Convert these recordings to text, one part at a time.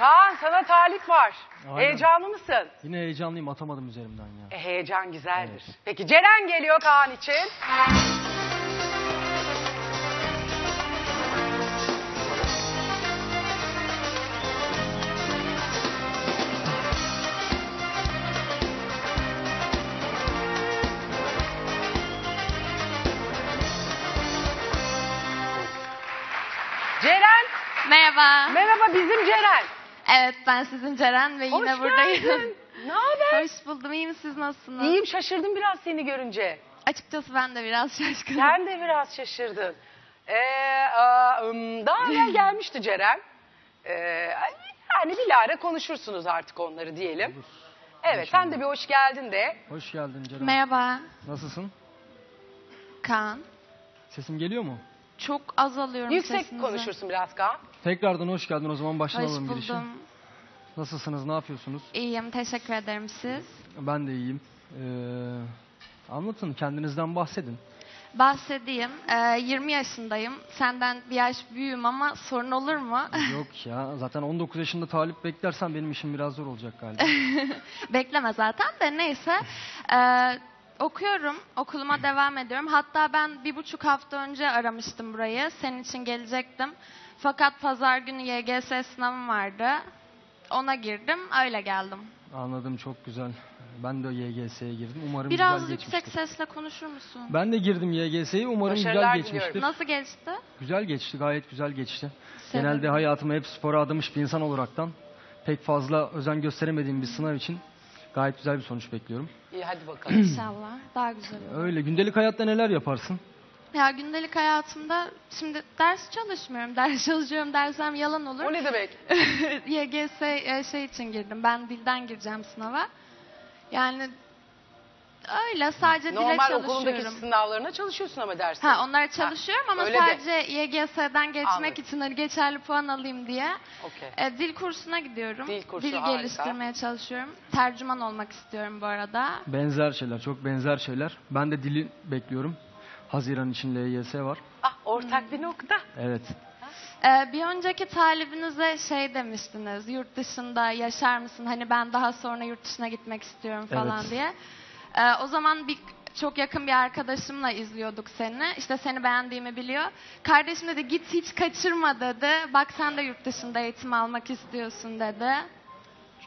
Kaan sana talip var. Aynen. Heyecanlı mısın? Yine heyecanlıyım atamadım üzerimden ya. E, heyecan güzeldir. Evet. Peki Ceren geliyor Kaan için. Ceren, Merhaba. merhaba bizim Ceren. Evet ben sizin Ceren ve yine Hoş buradayım. geldin. Ne haber? Hoş buldum. İyiyim siz nasılsınız? İyiyim şaşırdım biraz seni görünce. Açıkçası ben de biraz şaşkınım. Sen de biraz şaşırdın. Ee, aa, ım, daha evvel gelmişti Ceren. Ee, yani bilahare konuşursunuz artık onları diyelim. Evet sen de bir hoş geldin de. Hoş geldin Ceren. Merhaba Nasılsın? Kaan. Sesim geliyor mu? Çok az alıyorum Yüksek sesinizi. konuşursun biraz Kaan. Tekrardan hoş geldin o zaman Hoş başlayalım girişe. buldum. Nasılsınız ne yapıyorsunuz? İyiyim. Teşekkür ederim siz. Ben de iyiyim. Ee, anlatın kendinizden bahsedin. Bahsedeyim. Ee, 20 yaşındayım. Senden bir yaş büyüğüm ama sorun olur mu? Yok ya zaten 19 yaşında talip beklersen benim işim biraz zor olacak galiba. Bekleme zaten de neyse. Ee, okuyorum. Okuluma devam ediyorum. Hatta ben bir buçuk hafta önce aramıştım burayı. Senin için gelecektim. Fakat pazar günü YGS sınavım vardı. Ona girdim. Öyle geldim. Anladım çok güzel. Ben de YGS'ye girdim. Umarım Biraz güzel yüksek geçmiştir. sesle konuşur musun? Ben de girdim YGS'ye. Umarım Başarılar güzel geçmiştir. diliyorum. Nasıl geçti? Güzel geçti, gayet güzel geçti. Sevindim. Genelde hayatımı hep spora adamış bir insan olaraktan pek fazla özen gösteremediğim bir sınav için gayet güzel bir sonuç bekliyorum. İyi hadi bakalım. İnşallah. Daha güzel olur. Öyle gündelik hayatta neler yaparsın? Ya gündelik hayatımda şimdi ders çalışmıyorum. Ders çalışıyorum dersem yalan olur. o ne demek? YGS e, şey için girdim. Ben dilden gireceğim sınava. Yani öyle sadece dile Normal çalışıyorum. okulundaki sınavlarına çalışıyorsun ama dersin. Ha onlara çalışıyorum ama öyle de. sadece YGS'den geçmek Anladım. için hani geçerli puan alayım diye Okey. e, dil kursuna gidiyorum. Dil kursu, dil harika. geliştirmeye çalışıyorum. Tercüman olmak istiyorum bu arada. Benzer şeyler, çok benzer şeyler. Ben de dili bekliyorum. Haziran için LYS var. Ah ortak bir nokta. Evet. E, bir önceki talibinize şey demiştiniz. Yurt dışında yaşar mısın? Hani ben daha sonra yurt dışına gitmek istiyorum falan Evet. diye. E, o zaman bir çok yakın bir arkadaşımla izliyorduk seni. İşte seni beğendiğimi biliyor. Kardeşim dedi git hiç kaçırma dedi. Bak sen de yurt dışında eğitim almak istiyorsun dedi.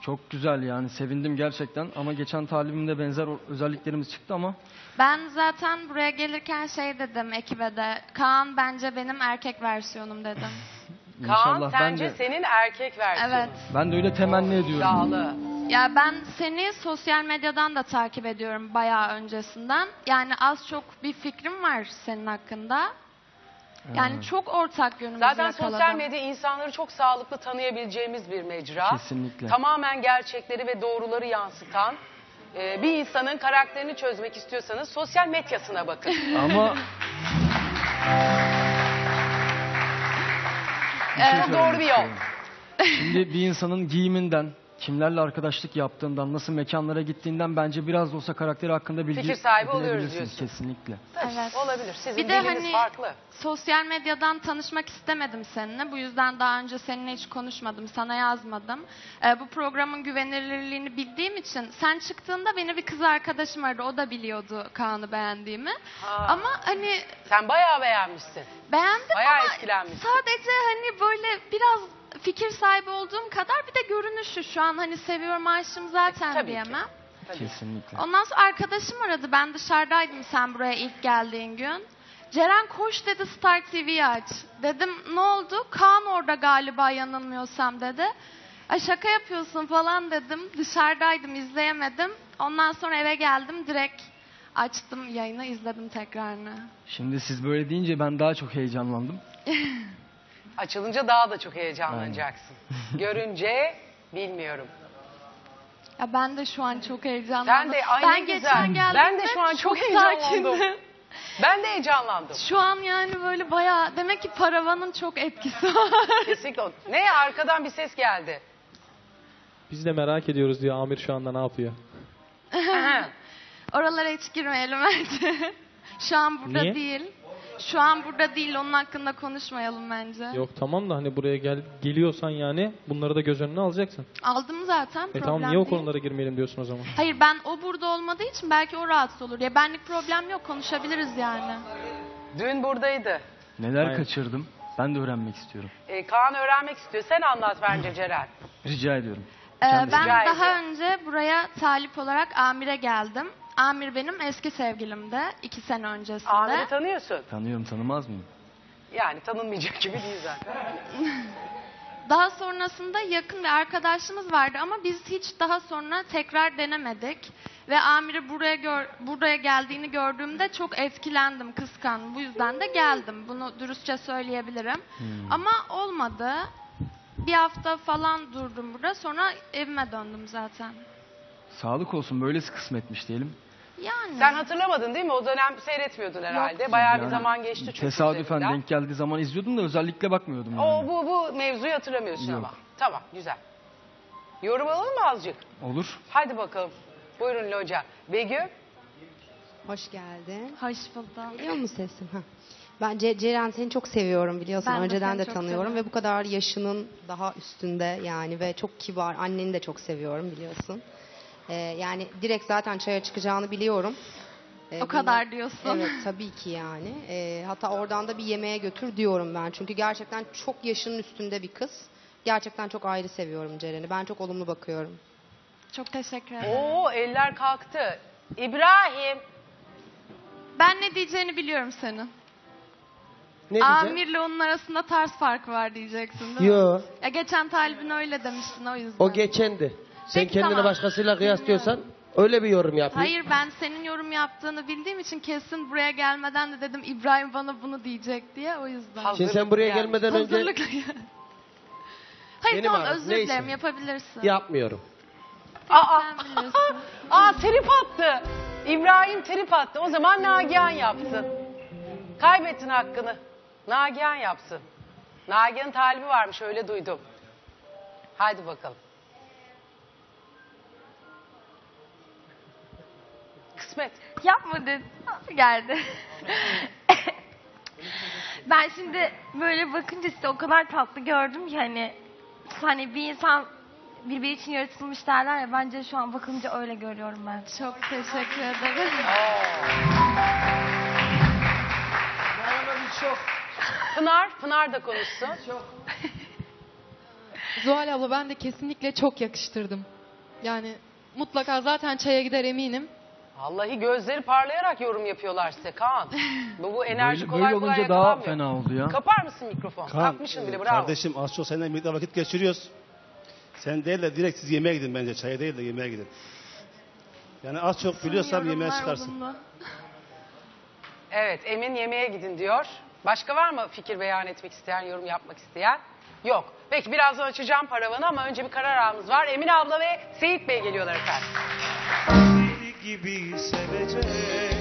Çok güzel yani sevindim gerçekten ama geçen talibimde benzer o- özelliklerimiz çıktı ama Ben zaten buraya gelirken şey dedim ekibe de. Kaan bence benim erkek versiyonum dedim. Kaan inşallah ben sence de senin erkek versiyonu. Evet. ben de öyle temenni ediyorum. Yağlı. Ya ben seni sosyal medyadan da takip ediyorum bayağı öncesinden. Yani az çok bir fikrim var senin hakkında. Yani çok ortak yönümüzü Zaten yakaladım. sosyal medya insanları çok sağlıklı tanıyabileceğimiz bir mecra. Kesinlikle. Tamamen gerçekleri ve doğruları yansıtan e, bir insanın karakterini çözmek istiyorsanız sosyal medyasına bakın. Ama bir şey söylemek doğru bir yol. istiyorum. Şimdi bir insanın giyiminden, kimlerle arkadaşlık yaptığından, nasıl mekanlara gittiğinden bence biraz da olsa karakteri hakkında bilgi Fikir sahibi oluyoruz edinebilirsiniz. diyorsun. Kesinlikle. Evet. Olabilir. Sizin Bir de diliniz hani- farklı. Sosyal medyadan tanışmak istemedim seninle. Bu yüzden daha önce seninle hiç konuşmadım, sana yazmadım. Ee, bu programın güvenilirliğini bildiğim için sen çıktığında beni bir kız arkadaşım aradı. O da biliyordu Kaan'ı beğendiğimi. Ha. Ama hani Sen bayağı beğenmişsin. beğendim Bayağı ama etkilenmişsin. sadece hani böyle biraz fikir sahibi olduğum kadar bir de görünüşü şu an hani seviyorum aşığım zaten tabii ki. diyemem. Tabii. Kesinlikle. Ondan sonra arkadaşım aradı. Ben dışarıdaydım sen buraya ilk geldiğin gün. Ceren koş dedi Star TV'yi aç. Dedim ne oldu? Kaan orada galiba yanılmıyorsam dedi. Ay şaka yapıyorsun falan dedim. Dışarıdaydım izleyemedim. Ondan sonra eve geldim direkt açtım yayını izledim tekrarını. Şimdi siz böyle deyince ben daha çok heyecanlandım. Açılınca daha da çok heyecanlanacaksın. Görünce bilmiyorum. Ya ben de şu an çok heyecanlandım. Sen de ay ne ben güzel. geçen geldiğimde Ben de şu an çok heyecanlandım. sakindim. Ben de heyecanlandım. Şu an yani böyle bayağı demek ki paravanın çok etkisi var. Kesinlikle. Ne arkadan bir ses geldi. Biz de merak ediyoruz diyor Amir şu anda ne yapıyor? Oralara hiç girmeyelim bence. Şu an burada Niye? değil. Şu an burada değil onun hakkında konuşmayalım bence. Yok tamam da hani buraya gel geliyorsan yani bunları da göz önüne alacaksın. Aldım zaten E problem tamam niye o değil. konulara girmeyelim diyorsun o zaman? Hayır ben o burada olmadığı için belki o rahatsız olur. Ya benlik problem yok konuşabiliriz yani. Dün buradaydı. Neler Aynen. kaçırdım? Ben de öğrenmek istiyorum. Ee, Kaan öğrenmek istiyor. Sen anlat bence Ceren. Rica ediyorum. Ee, ben Rica daha ediyorum. önce buraya talip olarak Amir'e geldim. Amir benim eski sevgilimdi iki sene öncesinde. Amir'i tanıyorsun. Tanıyorum tanımaz mıyım? Yani tanınmayacak gibi değil zaten. Daha sonrasında yakın bir arkadaşımız vardı ama biz hiç daha sonra tekrar denemedik. Ve Amir'i buraya gör, buraya geldiğini gördüğümde çok etkilendim, kıskandım. Bu yüzden de geldim. Bunu dürüstçe söyleyebilirim. Ama olmadı. Bir hafta falan durdum burada. Sonra evime döndüm zaten. Sağlık olsun böylesi kısmetmiş diyelim. Yani. Sen hatırlamadın değil mi? O dönem seyretmiyordun herhalde. Bayağı bir Yani zaman geçti çünkü. Tesadüfen üzerinden. denk geldiği zaman izliyordum da özellikle bakmıyordum O yani. bu bu mevzuyu hatırlamıyorsun Yok. ama. Tamam güzel. Yorum alalım mı azıcık? Olur. Hadi bakalım. Buyurun Loca. Begüm. Hoş geldin. Hoş buldum. Geliyor mu sesim? Ha. Bence Ceren seni çok seviyorum biliyorsun. Ben de Önceden seni de çok tanıyorum seviyorum. ve bu kadar yaşının daha üstünde yani ve çok kibar. Anneni de çok seviyorum biliyorsun. Ee, yani direkt zaten çaya çıkacağını biliyorum. Ee, O kadar diyorsun. Evet tabii ki yani. Ee, hatta oradan da bir yemeğe götür diyorum ben. Çünkü gerçekten çok yaşının üstünde bir kız. Gerçekten çok ayrı seviyorum Ceren'i. Ben çok olumlu bakıyorum. Çok teşekkür ederim. Oo eller kalktı. İbrahim. Ben ne diyeceğini biliyorum senin. Ne diyeceğim? Amirle onun arasında tarz farkı var diyeceksin değil mi? Yo, Ya geçen talibin öyle demiştin o yüzden. o geçendi. Sen Peki, kendini tamam. başkasıyla kıyaslıyorsan öyle bir yorum yapayım. Hayır ben senin yorum yaptığını bildiğim için kesin buraya gelmeden de dedim İbrahim bana bunu diyecek diye o yüzden. Şimdi sen buraya gelmeden önce Hayır Benim tamam aram, özür neyse. dilerim yapabilirsin. yapmıyorum. Aa, Sen bilirsin. aa trip attı. İbrahim trip attı. O zaman Nagihan yapsın. Kaybettin hakkını. Nagihan yapsın. Nagihan'ın talibi varmış öyle duydum. Haydi bakalım. Kısmet. Yapma dedi. Geldi. ben şimdi böyle bakınca size o kadar tatlı gördüm ki hani hani bir insan birbiri için yaratılmış derler ya bence şu an bakınca öyle görüyorum ben. Çok teşekkür ederim. Pınar, Pınar da konuşsun. Zuhal abla ben de kesinlikle çok yakıştırdım. Yani mutlaka zaten çaya gider eminim. Vallahi gözleri parlayarak yorum yapıyorlar size Kaan. Bu, bu enerji Böyle, kolay böyle kolay olunca daha yakalanmıyor. fena oldu ya. Kapar mısın mikrofon? Kaan, Kapmışsın bile e, bravo. Kardeşim az çok seninle birlikte vakit geçiriyoruz. Sen değil de direkt siz yemeğe gidin bence. Çaya değil de yemeğe gidin. Yani az çok biliyorsam yemeğe çıkarsın. Evet Emin yemeğe gidin diyor. Başka var mı fikir beyan etmek isteyen, yorum yapmak isteyen? Yok. Peki birazdan açacağım paravanı ama önce bir karar ağımız var. Emin abla ve Seyit Bey geliyorlar efendim. Gibi sevecek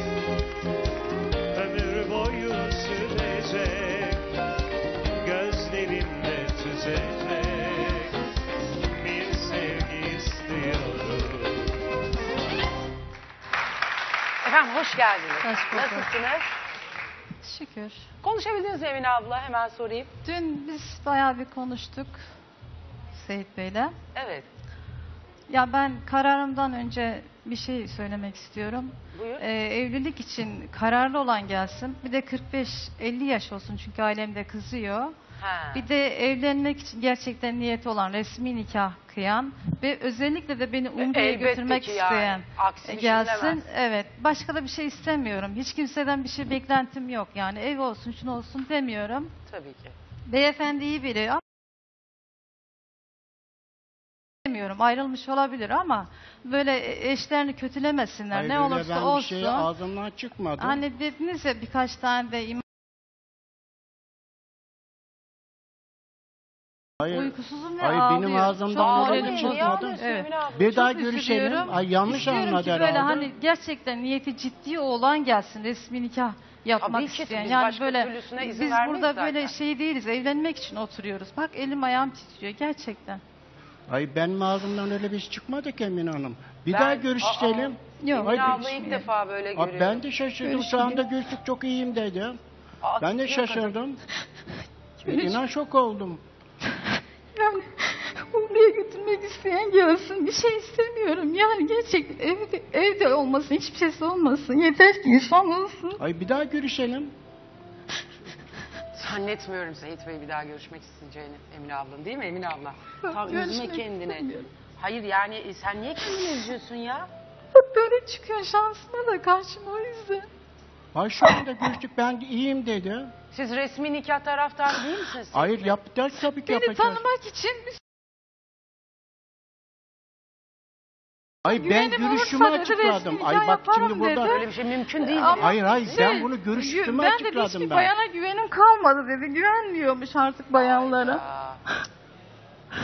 Efendim hoş geldiniz. Hoş bulduk. Nasılsınız? Şükür. Konuşabildiniz mi Emin abla? Hemen sorayım. Dün biz bayağı bir konuştuk Seyit Bey'le. Evet. Ya ben kararımdan önce bir şey söylemek istiyorum. Buyur. Ee, evlilik için kararlı olan gelsin. Bir de 45-50 yaş olsun çünkü ailemde kızıyor. Ha. Bir de evlenmek için gerçekten niyeti olan resmi nikah kıyan ve özellikle de beni Umre'ye Elbette götürmek ki yani. isteyen Aksi e, düşünülemez. gelsin. Evet. Başka da bir şey istemiyorum. Hiç kimseden bir şey beklentim yok. Yani ev olsun, şunu olsun demiyorum. Tabii ki. Beyefendi iyi biri ama demiyorum. Ayrılmış olabilir ama böyle eşlerini kötülemesinler. ne olursa olsun. şey ağzımdan çıkmadı. Hani dediniz ya birkaç tane de imam Hayır. uykusuzum ve Hayır, ağlıyorum. benim ağzımdan Çok ağlamayın, moralim niye bozuldu. ağlıyorsun Evet. Emine? Bir daha Çok görüşelim. üzülüyorum. Ay, yanlış İstiyorum anladı ki böyle herhalde. hani gerçekten niyeti ciddi olan gelsin resmi nikah yapmak Tabii ki, isteyen. biz Yani başka böyle türlüsüne izin biz vermeyiz burada böyle zaten. şey değiliz. Evlenmek için oturuyoruz. Bak elim ayağım titriyor gerçekten. Ay benim ağzımdan öyle bir şey çıkmadı ki Emine Hanım. Bir Ben- daha görüşelim. Yok. Emine Ay, abla ilk defa böyle Ay, görüyorum. ben de şaşırdım. Şu anda görüştük çok iyiyim dedi. Aa, Ben de titriyor kadın. şaşırdım. İnan şok oldum. Yani Umre'ye götürmek isteyen gelsin. Bir şey istemiyorum. Yani gerçekten evde, evde olmasın, hiçbir şeysi olmasın. Yeter ki insan olsun. Ay bir daha görüşelim. Zannetmiyorum Seyit Bey bir daha görüşmek isteyeceğini Emine ablanın değil mi Emine abla? Tam üzme Görüşmek kendini. istemiyorum. Hayır yani e, sen niye kendini üzüyorsun ya? Böyle çıkıyor şansıma da karşıma o yüzden. Ay şu anda görüştük ben iyiyim dedi. Siz resmi nikah taraftarı değil misiniz? Seyit Hayır Bey? yapacağız tabii ki Beni yapacağız. tanımak için bir Ay ben Güvenim görüşümü olursa dedi, açıkladım. resmi Ay nikah bak yaparım şimdi burada... dedi. Öyle bir şey mümkün değil. Ama Hayır hayır ben şey, bunu görüştüğümü ben de açıkladım hiçbir ben. bayana güvenim kalmadı dedi. Güvenmiyormuş artık bayanlara. Aa,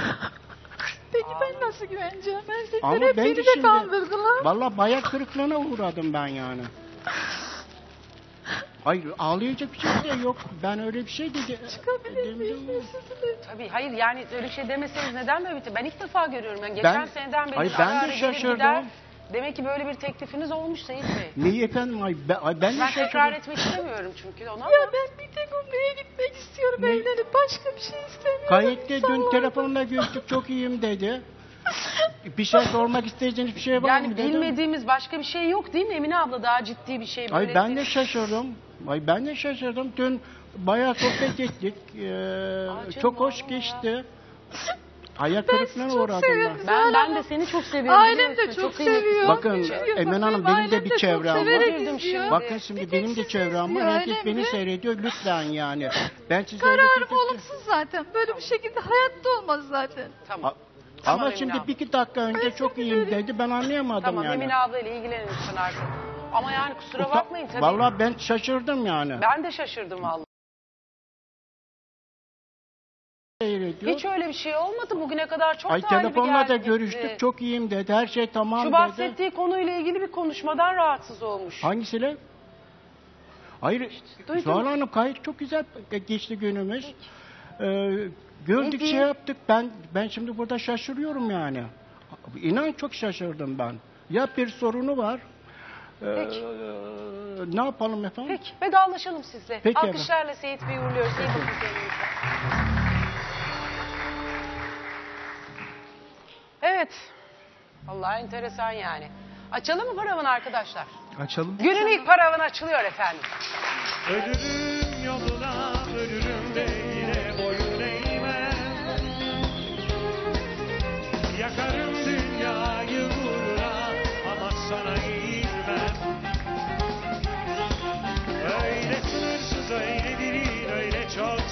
Peki ben nasıl güveneceğim? Erkekler Ama hep ben beni de de şimdi- kandırdılar. Valla bayağı kırıklığına uğradım ben yani. Hayır ağlayacak bir şey de yok. Ben öyle bir şey dedi. Çıkabilir miyim? tabii hayır yani öyle şey demeseniz neden böyle bitti? Ben ilk defa görüyorum. Yani geçen Ben- seneden beri Hayır, ara ben de ara gelip şaşırdım. gider. Demek ki böyle bir teklifiniz olmuş Seyit Bey. Neyi efendim? Ay ben, ay ben de Ben şaşırdım. tekrar etmek istemiyorum çünkü ona. Ya ben bir tek Umre'ye gitmek istiyorum. Ne? Evlenip başka bir şey istemiyorum. Gayet de dün telefonla görüştük çok iyiyim dedi. Bir şey sormak isteyeceğiniz bir şey var Yani mı dedim. bilmediğimiz başka bir şey yok değil mi Emine abla? Daha ciddi bir şey böyle. Ay ben de şaşırdım. Ay ben de şaşırdım. Dün bayağı sohbet ettik. Ee, çok hoş geçti. Ayak Ben kırıklığına çok uğradım seviyorum. ben. Ben, ben de seni çok seviyorum. Ailem de biliyorsun. çok kıymetli. seviyor. Bakın Çünkü Emin Hanım benim de ailem bir çok çevrem var. severek Girdim izliyor. şimdi. Bakın şimdi tek benim de sizi çevrem var. izliyor, Herkes ailem beni de. seyrediyor lütfen yani. Ben size öyle Kararım olumsuz zaten. Böyle bir şekilde hayatta olmaz zaten. Tamam. A- Tamam Ama Emine şimdi abla. bir iki dakika önce çok iyiyim dedi. Ben anlayamadım Tamam yani. Emine abla ile ilgilenin lütfen artık. Ama yani kusura bakmayın tabii. Vallahi ben şaşırdım yani. Ben de şaşırdım vallahi. Seyrediyor. Hiç öyle bir şey olmadı bugüne kadar çok Ay talibi telefonla geldi da gitti. görüştük. Çok iyiyim dedi. Her şey tamam Şu dedi. bahsettiği konuyla ilgili bir konuşmadan rahatsız olmuş. Hangisiyle? Hayır, duydum. Zuhal Hanım gayet çok güzel geçti günümüz. Ee, gördük şey yaptık. Ben ben şimdi burada şaşırıyorum yani. İnan çok şaşırdım ben. Ya bir sorunu var. Ee, Peki. ne yapalım efendim? Peki vedalaşalım sizle. Peki Alkışlarla Seyit Bey'i uğurluyoruz. İyi bakın kendinize. Evet. Vallahi enteresan yani. Açalım mı paravanı arkadaşlar? Açalım. Günün ilk paravanı açılıyor efendim. Ölürüm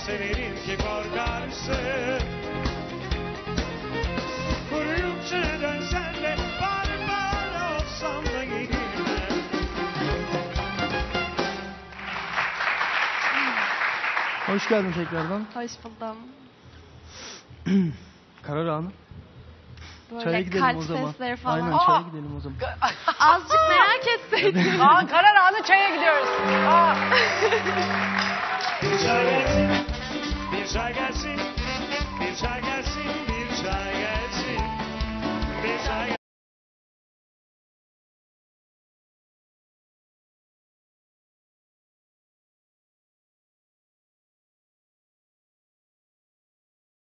severim ki korkarsın. Kuruyup dönsen de var olsam da yenilmem. Hoş geldin tekrardan. Hoş buldum. Karar anı. Böyle Çaya gidelim kalp o zaman. sesleri falan. Aynen Aa! çaya gidelim o zaman. Azıcık merak etseydin. Aa, karar anı çaya gidiyoruz. Aa. Bir çay gelsin, bir çay gelsin,